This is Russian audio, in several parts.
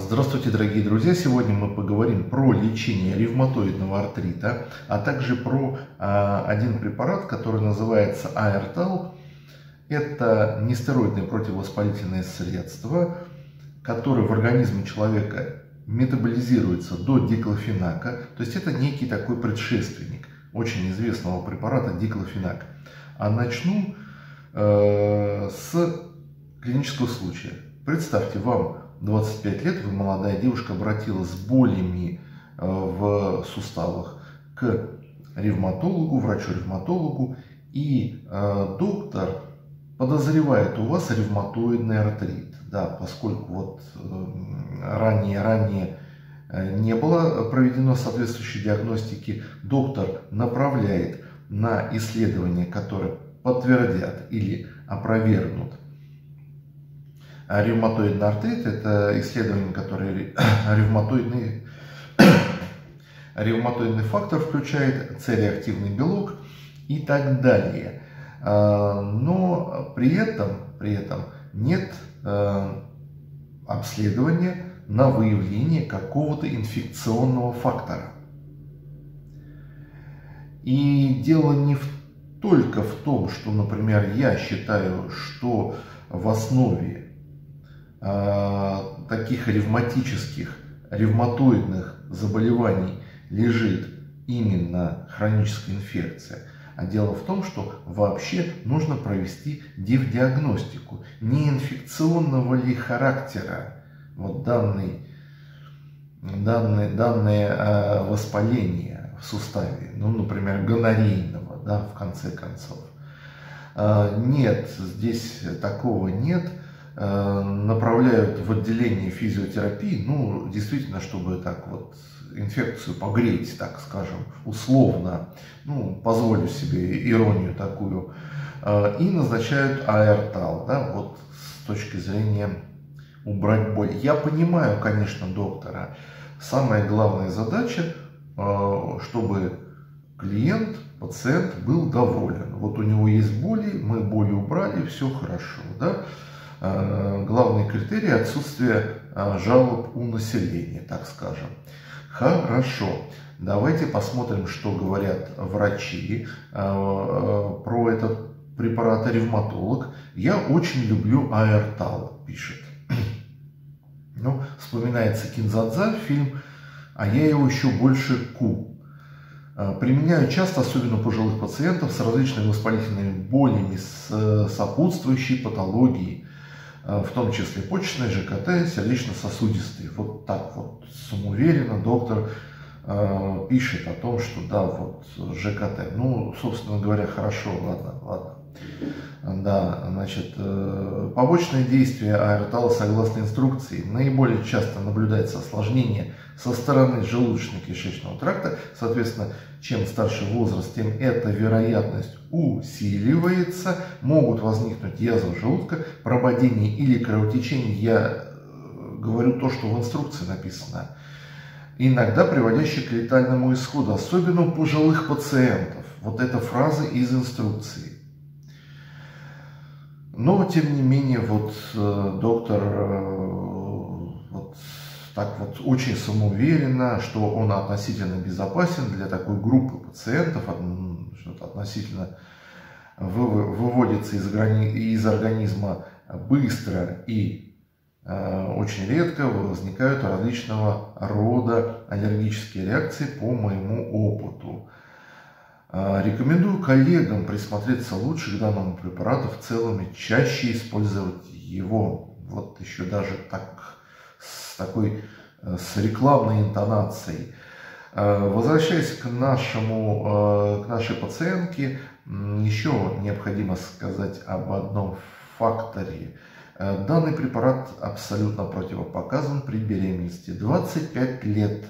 Здравствуйте, дорогие друзья! Сегодня мы поговорим про лечение ревматоидного артрита, а также про а, один препарат, который называется Аэртал. Это нестероидное противовоспалительное средство, которое в организме человека метаболизируется до диклофенака, то есть это некий такой предшественник очень известного препарата диклофенак. А начну э, с клинического случая. Представьте, вам 25 лет, вы молодая девушка, обратилась с болями э, в суставах к ревматологу, врачу-ревматологу, и э, доктор подозревает у вас ревматоидный артрит, да, поскольку вот ранее, ранее не было проведено соответствующей диагностики, доктор направляет на исследования, которые подтвердят или опровергнут ревматоидный артрит – это исследование, которое ревматоидный, ревматоидный фактор включает, цереактивный белок и так далее. А, но при этом, при этом нет а, обследования на выявление какого-то инфекционного фактора. И дело не в, только в том, что, например, я считаю, что в основе э, таких ревматических, ревматоидных заболеваний лежит именно хроническая инфекция. А дело в том, что вообще нужно провести дивдиагностику, не инфекционного ли характера вот данный, данное, данное э, воспаление в суставе, ну, например, гонорейного, да, в конце концов. Э, нет, здесь такого нет. Э, направляют в отделение физиотерапии, ну, действительно, чтобы так вот инфекцию погреть, так скажем, условно, ну, позволю себе иронию такую, э, и назначают аэртал, да, вот с точки зрения убрать боль. Я понимаю, конечно, доктора, самая главная задача, э, чтобы клиент, пациент был доволен. Вот у него есть боли, мы боли убрали, все хорошо, да, главный критерий отсутствие э, жалоб у населения, так скажем. Хорошо. Давайте посмотрим, что говорят врачи э, про этот препарат ревматолог. Я очень люблю аэртал, пишет. Ну, вспоминается Кинзадза фильм, а я его еще больше ку. Применяю часто, особенно пожилых пациентов с различными воспалительными болями, с сопутствующей патологией. Э, в том числе почечной, ЖКТ, сердечно-сосудистые. Вот так вот самоуверенно доктор пишет о том, что да, вот ЖКТ. Ну, собственно говоря, хорошо, ладно, ладно. Да, значит, э, побочные действия аэротала согласно инструкции наиболее часто наблюдается осложнение со стороны желудочно-кишечного тракта. Соответственно, чем старше возраст, тем эта вероятность усиливается. Могут возникнуть язва желудка, прободение или кровотечение. Я э, говорю то, что в инструкции написано. Иногда приводящее к летальному исходу, особенно у пожилых пациентов. Вот эта фраза из инструкции. Но, тем не менее, вот э, доктор э, вот, так вот очень самоуверенно, что он относительно безопасен для такой группы пациентов, что-то относительно выводится из, из организма быстро и очень редко возникают различного рода аллергические реакции по моему опыту. А, рекомендую коллегам присмотреться лучше к данному препарату в целом и чаще использовать его. Вот еще даже так, с такой, э, с рекламной интонацией. Возвращаясь к, нашему, э, к нашей пациентке, еще необходимо сказать об одном факторе. Э, данный препарат абсолютно противопоказан при беременности. 25 лет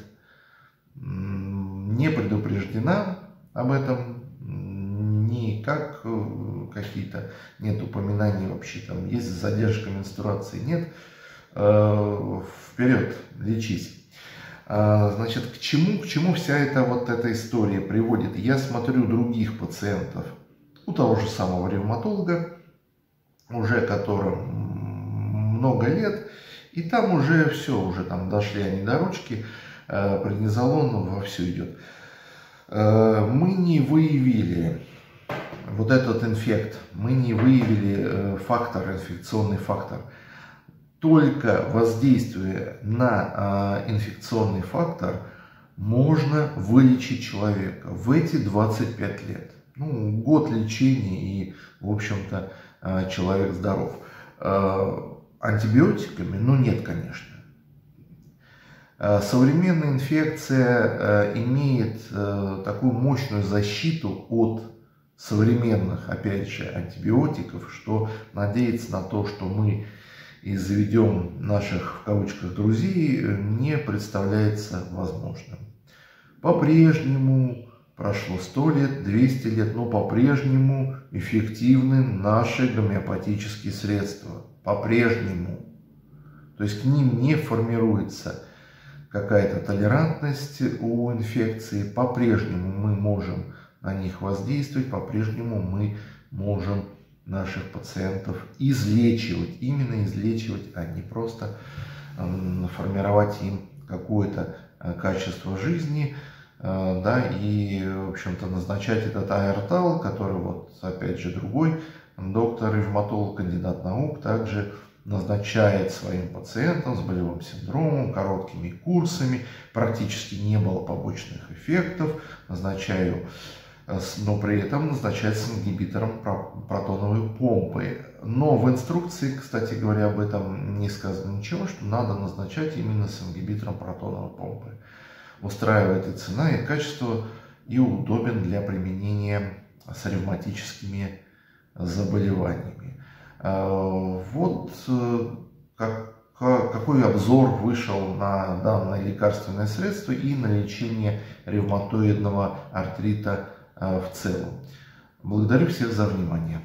не предупреждена об этом никак э, какие-то нет упоминаний вообще там есть задержка менструации нет. Э, вперед лечись. Значит к чему к чему вся эта вот эта история приводит? Я смотрю других пациентов у того же самого ревматолога уже которым много лет И там уже все, уже там дошли они до ручки, э, преднизолон во все идет. Э, мы не выявили вот этот инфект, мы не выявили э, фактор, инфекционный фактор. Только воздействуя на инфекционный фактор можно вылечить человека в эти 25 лет. Ну, год лечения и, в общем-то, человек здоров. Антибиотиками? Ну, нет, конечно. Э, современная инфекция э, имеет э, такую мощную защиту от современных, опять же, антибиотиков, что надеяться на то, что мы и заведем наших, в кавычках, друзей, не представляется возможным. По-прежнему прошло 100 лет, 200 лет, но по-прежнему эффективны наши гомеопатические средства. По-прежнему. То есть к ним не формируется какая-то толерантность у инфекции, по-прежнему мы можем на них воздействовать, по-прежнему мы можем наших пациентов излечивать, именно излечивать, а не просто формировать им какое-то э, качество жизни, да, и, в общем-то, назначать этот аэртал, который, вот, опять же, другой доктор, ревматолог, кандидат наук, также назначает своим пациентам с болевым синдромом, короткими курсами, практически не было побочных эффектов, назначаю, э, но при этом назначает с ингибитором протоновой помпы. Но в инструкции, кстати говоря, об этом не сказано ничего, что надо назначать именно с ингибитором протоновой помпы. Устраивает и цена, и качество, и удобен для применения с ревматическими заболеваниями. Э, вот э, как, какой обзор вышел на данное лекарственное средство и на лечение ревматоидного артрита э, в целом. Благодарю всех за внимание.